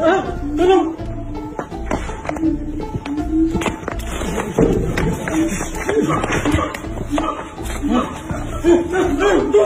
等等。